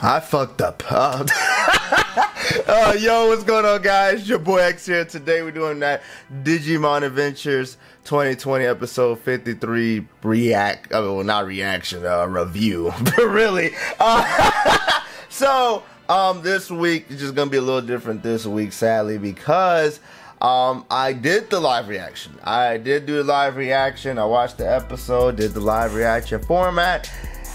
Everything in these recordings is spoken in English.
I fucked up. Uh, uh, yo, what's going on, guys? Your boy X here. Today we're doing that Digimon Adventures 2020 episode 53 react. Mean, well, not reaction, uh, review, but really. Uh, so, um, this week is just gonna be a little different this week, sadly, because um, I did the live reaction. I did do the live reaction. I watched the episode, did the live reaction format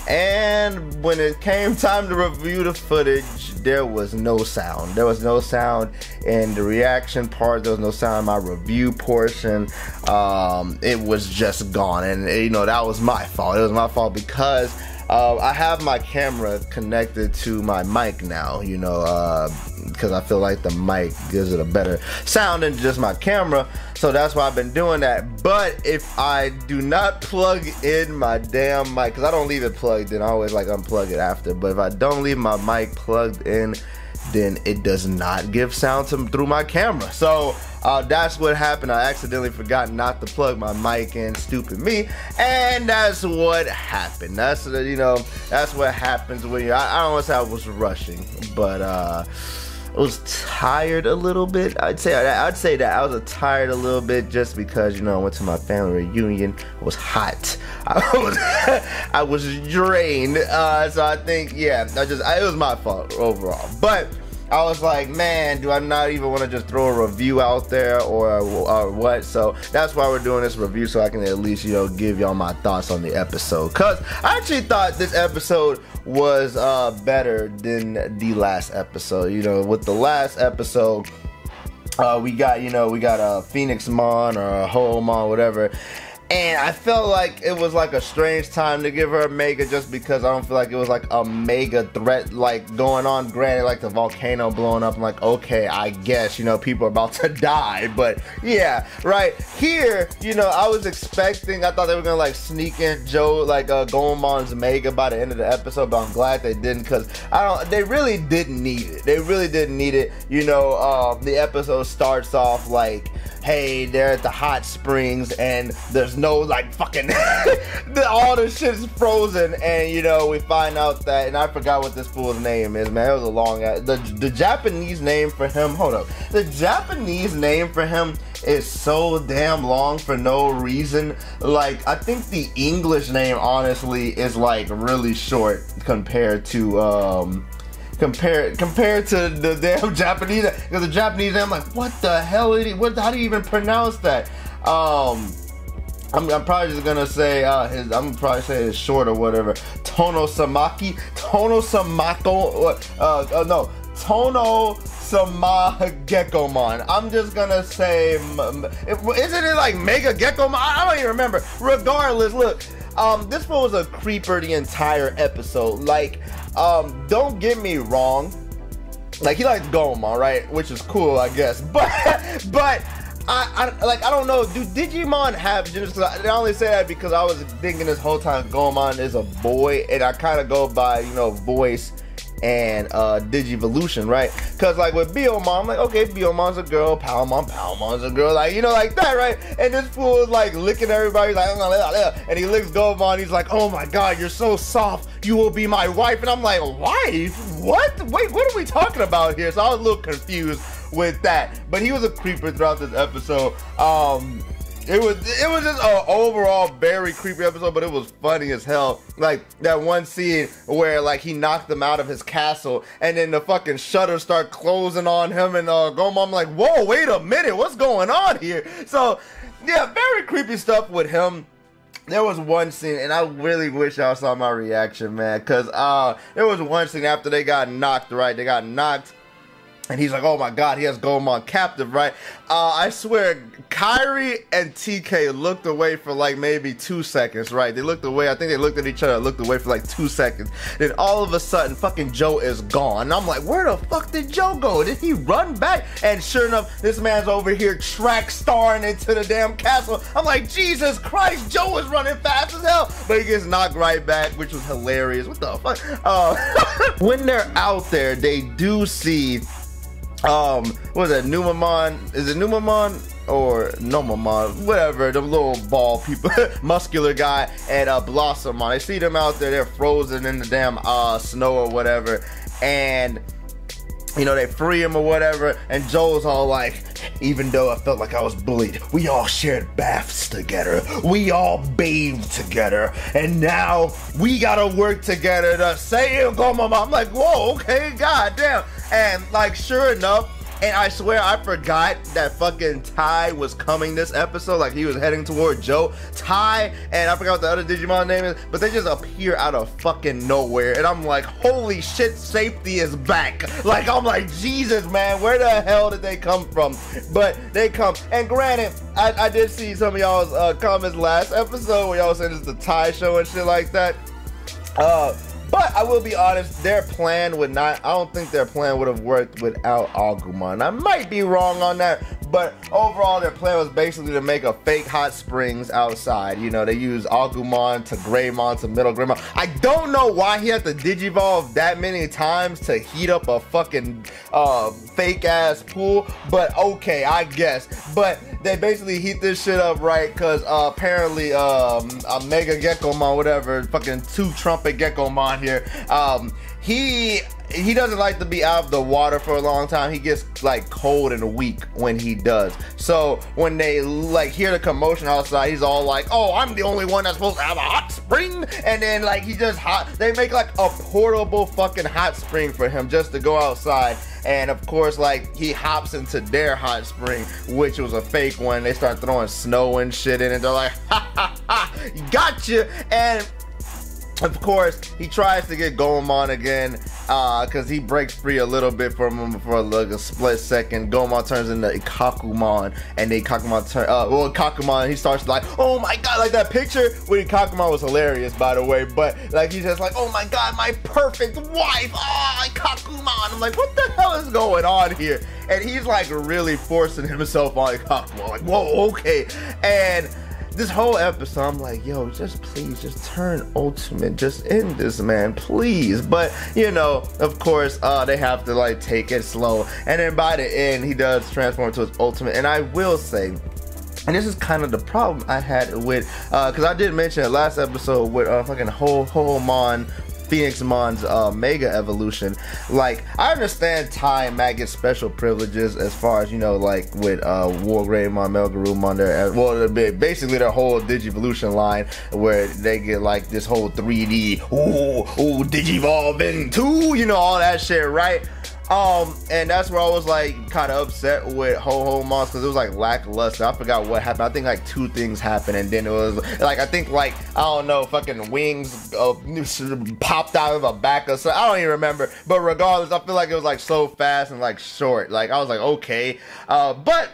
and when it came time to review the footage, there was no sound. There was no sound in the reaction part. There was no sound in my review portion. Um, it was just gone, and you know that was my fault. It was my fault because uh, I have my camera connected to my mic now, you know, because uh, I feel like the mic gives it a better sound than just my camera. So that's why I've been doing that. But if I do not plug in my damn mic, because I don't leave it plugged in, I always like unplug it after. But if I don't leave my mic plugged in, then it does not give sound to, through my camera. So uh, that's what happened. I accidentally forgot not to plug my mic in, stupid me, and that's what happened. That's you know that's what happens when you. I, I don't want to say I was rushing, but uh, I was tired a little bit. I'd say I'd say that I was tired a little bit just because you know I went to my family reunion. It was hot. I was I was drained. Uh, so I think yeah, I just I, it was my fault overall, but. I was like, man, do I not even want to just throw a review out there or, or what? So that's why we're doing this review so I can at least, you know, give y'all my thoughts on the episode. Cause I actually thought this episode was uh, better than the last episode. You know, with the last episode, uh, we got, you know, we got a Phoenix Mon or a Ho-Mon, whatever and I felt like it was like a strange time to give her a mega just because I don't feel like it was like a mega threat like going on. Granted, like the volcano blowing up, I'm like, okay, I guess, you know, people are about to die. But yeah, right. Here, you know, I was expecting, I thought they were gonna like sneak in Joe, like uh, Goemon's mega by the end of the episode, but I'm glad they didn't because I don't, they really didn't need it. They really didn't need it. You know, um, the episode starts off like, hey, they're at the hot springs and there's no like fucking all the shit's frozen and you know we find out that and I forgot what this fool's name is, man. It was a long the the Japanese name for him. Hold up. The Japanese name for him is so damn long for no reason. Like I think the English name honestly is like really short compared to um compared compared to the damn Japanese. Because the Japanese, I'm like, what the hell? Is he, what? How do you even pronounce that? Um, I'm, I'm probably just gonna say uh, his. I'm probably say his short or whatever. Tono Samaki, Tono Samako. Uh, uh, no, Tono Sama Gekomon. I'm just gonna say, isn't it like Mega Gekomon? I don't even remember. Regardless, look, um, this one was a creeper the entire episode. Like, um, don't get me wrong. Like he likes Gomon, right? Which is cool, I guess. But but I, I like I don't know. Do Digimon have genders? I, I only say that because I was thinking this whole time Gomon is a boy, and I kind of go by you know voice and uh, Digivolution, right? Because like with Biyomon, I'm like, okay, Biyomon's a girl, Palmon, Palmon's a girl, like you know, like that, right? And this fool is like licking everybody, like, and he licks Gomon. He's like, oh my god, you're so soft. You will be my wife, and I'm like, wife? What? Wait, what are we talking about here? So I was a little confused with that. But he was a creeper throughout this episode. Um, it was it was just an overall very creepy episode, but it was funny as hell. Like that one scene where like he knocked them out of his castle, and then the fucking shutters start closing on him, and uh, Go Mom like, whoa, wait a minute, what's going on here? So yeah, very creepy stuff with him there was one scene, and I really wish y'all saw my reaction, man, because uh, there was one scene after they got knocked, right? They got knocked and he's like, oh my god, he has Gomon captive, right? Uh, I swear, Kari and TK looked away for like maybe two seconds, right? They looked away. I think they looked at each other, looked away for like two seconds. Then all of a sudden, fucking Joe is gone. And I'm like, where the fuck did Joe go? Did he run back? And sure enough, this man's over here track starring into the damn castle. I'm like, Jesus Christ, Joe is running fast as hell. But he gets knocked right back, which was hilarious. What the fuck? Uh, when they're out there, they do see um what was that Numamon? Is it Numamon or Nomamon, whatever, the little ball people, muscular guy, and uh, Blossomon. I see them out there, they're frozen in the damn uh, snow or whatever, and you know, they free him or whatever, and Joel's all like, even though I felt like I was bullied, we all shared baths together. We all bathed together. And now we gotta work together to save Gomamon. I'm like, whoa, okay, goddamn. And like, sure enough, and I swear I forgot that fucking Tai was coming this episode. Like he was heading toward Joe. Tai and I forgot what the other Digimon name is, but they just appear out of fucking nowhere. And I'm like, holy shit, safety is back. Like I'm like, Jesus man, where the hell did they come from? But they come. And granted, I, I did see some of y'all's uh, comments last episode where y'all said it's the Tai show and shit like that. Uh but I will be honest, their plan would not, I don't think their plan would have worked without Agumon. I might be wrong on that, but overall, their plan was basically to make a fake hot springs outside. You know, they use Agumon to Greymon to Metal Greymon. I don't know why he had to Digivolve that many times to heat up a fucking uh, fake ass pool, but okay, I guess. But they basically heat this shit up right because uh, apparently um, a Mega Gekomon, whatever, fucking two trumpet Gekomon here, um, he he doesn't like to be out of the water for a long time. He gets like cold and weak when he does. So when they like hear the commotion outside, he's all like, "Oh, I'm the only one that's supposed to have a hot spring." And then like he just hot. They make like a portable fucking hot spring for him just to go outside. And of course, like he hops into their hot spring, which was a fake one. They start throwing snow and shit in it. They're like, "Ha ha ha, gotcha!" And of course, he tries to get Gomamon again because uh, he breaks free a little bit from him for like a split second. Gomamon turns into Ikkakumon, and then Kakumon turn. Uh, well, Kakumon he starts like, oh my god, like that picture with Kakumon was hilarious, by the way. But like he's just like, oh my god, my perfect wife, oh Kakumon. I'm like, what the hell is going on here? And he's like really forcing himself on Kakumon. Like, whoa, okay, and this whole episode, I'm like, yo, just please, just turn ultimate, just end this, man, please. But you know, of course, uh, they have to like take it slow, and then by the end, he does transform to his ultimate. And I will say, and this is kind of the problem I had with, because uh, I did mention it last episode with uh, fucking Ho Ho Mon Phoenixmon's uh, Mega Evolution. Like, I understand Tai and Matt get special privileges as far as, you know, like with uh, Wargreymon, MetalGarurumon, their, well, basically their whole Digivolution line where they get like this whole 3D, ooh, ooh, Digivolving 2, you know, all that shit, right? Um, and that's where I was like kind of upset with Ho Ho Moss because it was like lackluster. I forgot what happened. I think like two things happened, and then it was like I think like I don't know, fucking wings uh, popped out of a back or so. I don't even remember. But regardless, I feel like it was like so fast and like short. Like I was like okay, uh, but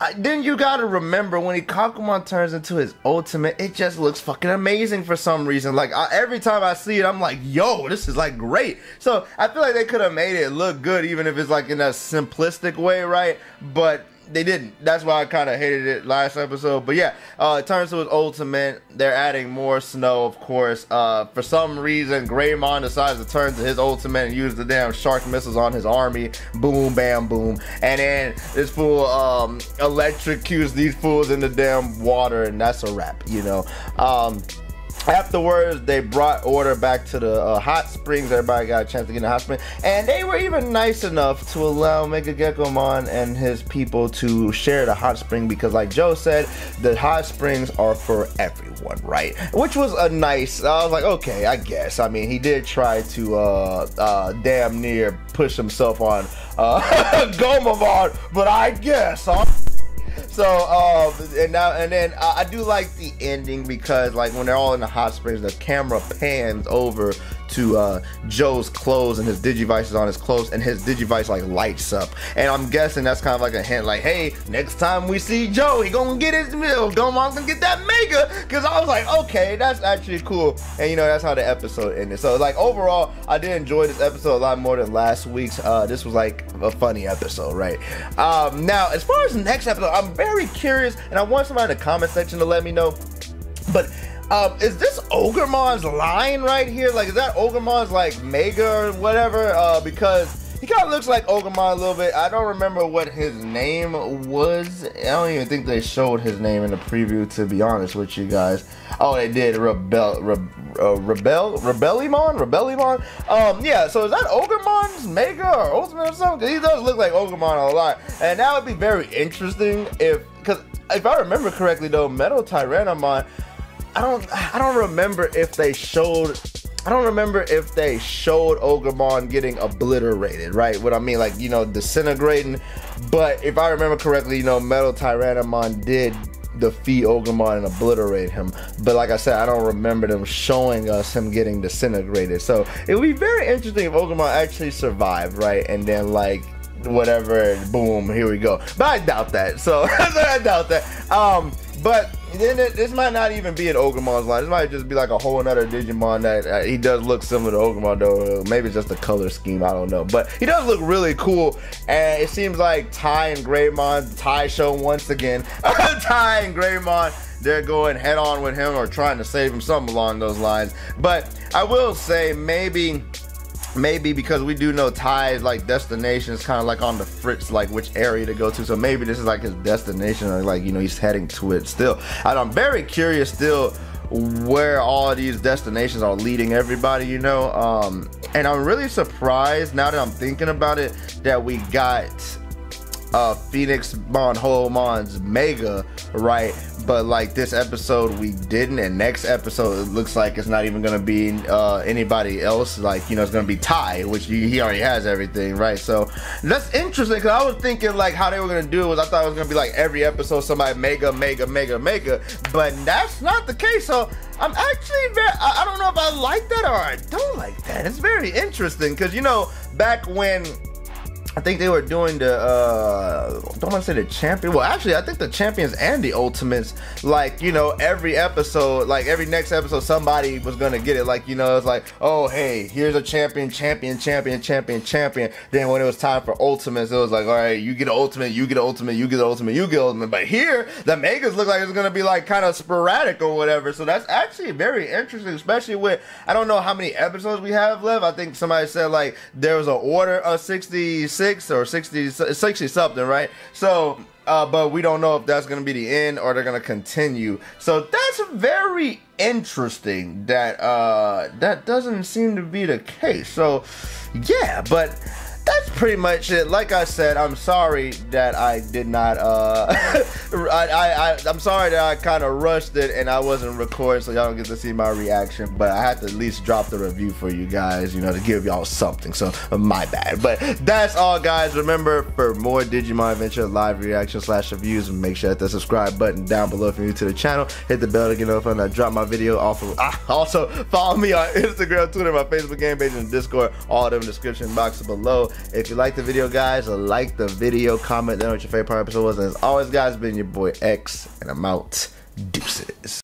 I, then you gotta remember when Kakumon turns into his ultimate, it just looks fucking amazing for some reason. Like I, every time I see it, I'm like, yo, this is like great. So I feel like they could have made it look good, even if it's like in a simplistic way, right? But they didn't. That's why I kind of hated it last episode. But yeah, uh, turns to his ultimate. They're adding more snow, of course. Uh, for some reason, Greymon decides to turn to his ultimate and use the damn shark missiles on his army. Boom, bam, boom. And then this fool um, electrocutes these fools in the damn water, and that's a wrap, you know. Um, Afterwards, they brought order back to the uh, hot springs. Everybody got a chance to get in the hot spring, and they were even nice enough to allow Mega Gekomon and his people to share the hot spring because, like Joe said, the hot springs are for everyone, right? Which was a nice. I was like, okay, I guess. I mean, he did try to uh, uh, damn near push himself on uh, Gomamon, but I guess. Huh? So, um, and now and then uh, I do like the ending because like when they're all in the hot springs, the camera pans over to uh, Joe's clothes and his digivice is on his clothes and his digivice like lights up. And I'm guessing that's kind of like a hint, like, hey, next time we see Joe, he gonna get his meal. Gomon's gonna get that mega. Cause I was like, okay, that's actually cool. And you know, that's how the episode ended. So like overall, I did enjoy this episode a lot more than last week's. Uh, this was like a funny episode, right? Um, now, as far as the next episode, I'm very curious and I want somebody in the comment section to let me know. But um, is this Ogremon's line right here? Like, is that Ogremon's like mega or whatever? Uh, because he kind of looks like Ogremon a little bit. I don't remember what his name was. I don't even think they showed his name in the preview, to be honest with you guys. Oh, they did. Rebel, Re, uh, Rebel, Rebellimon, Rebellimon. Um, yeah. So is that Ogremon's Mega or Ultimate or something? Because he does look like Ogremon a lot, and that would be very interesting if, because if I remember correctly, though, Metal Tyrannomon. I don't, I don't remember if they showed I don't remember if they showed Ogremon getting obliterated, right? What I mean, like, you know, disintegrating. But if I remember correctly, you know, Metal Tyrannomon did defeat Ogremon and obliterate him. But like I said, I don't remember them showing us him getting disintegrated. So it would be very interesting if Ogremon actually survived, right? And then like whatever, boom, here we go. But I doubt that. So I doubt that. Um, but then it, this might not even be an Ogremon's line. This might just be like a whole another Digimon that uh, he does look similar to Ogremon though. Maybe it's just the color scheme. I don't know. But he does look really cool. And it seems like Tai and Greymon, Tai show once again. Tai and Greymon they're going head on with him or trying to save him, something along those lines. But I will say maybe maybe because we do know Tai's like destination is kind of like on the fritz like which area to go to. So maybe this is like his destination or like you know he's heading to it still. And i'm very curious still where all these destinations are leading everybody you know? Um and i'm really surprised now that i'm thinking about it that we got uh phoenix mon Mon's mega right but like this episode we didn't and next episode it looks like it's not even gonna be uh, anybody else like you know it's gonna be Tai, which he already has everything right? So that's interesting because I was thinking like how they were gonna do it was I thought it was gonna be like every episode somebody mega mega mega mega but that's not the case so I'm actually very I, I don't know if I like that or I don't like that. It's very interesting because you know back when I think they were doing the uh don't want to say the champion. Well, actually, I think the champions and the ultimates. Like you know, every episode, like every next episode, somebody was gonna get it. Like you know, it's like, oh hey, here's a champion, champion, champion, champion, champion. Then when it was time for ultimates, it was like, all right, you get an ultimate, you get an ultimate, you get an ultimate, you get an ultimate. But here, the megas look like it's gonna be like kind of sporadic or whatever. So that's actually very interesting, especially with I don't know how many episodes we have left. I think somebody said like there was an order of 66 or 60, 60 something, right? So, uh, but we don't know if that's going to be the end or they're going to continue. So that's very interesting that uh, that doesn't seem to be the case. So, yeah, but that's pretty much it. Like I said, I'm sorry that I did not. Uh, I, I, I am sorry that I kind of rushed it and I wasn't recording, so y'all don't get to see my reaction. But I had to at least drop the review for you guys, you know, to give y'all something. So my bad. But that's all, guys. Remember, for more Digimon Adventure live reaction slash reviews, make sure hit the subscribe button down below if you're new to the channel. Hit the bell to get notified when I drop my video. Off of, ah, also follow me on Instagram, Twitter, my Facebook game page, and Discord. All of them in the description box below. If you like the video, guys, like the video, comment down what your favorite part episode was. And as always, guys, been your boy X, and I'm out. Deuces.